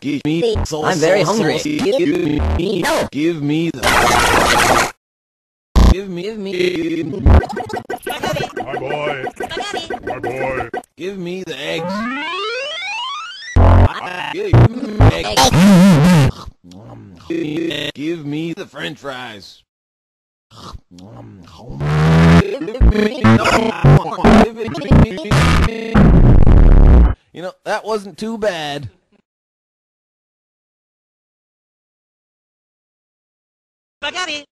Give me so, I'm very so, hungry. so- Give me, No. give me the. Give me, give me, My boy. My boy. give me the eggs. Give me eggs. Give me the French fries. You know, that wasn't too bad. magari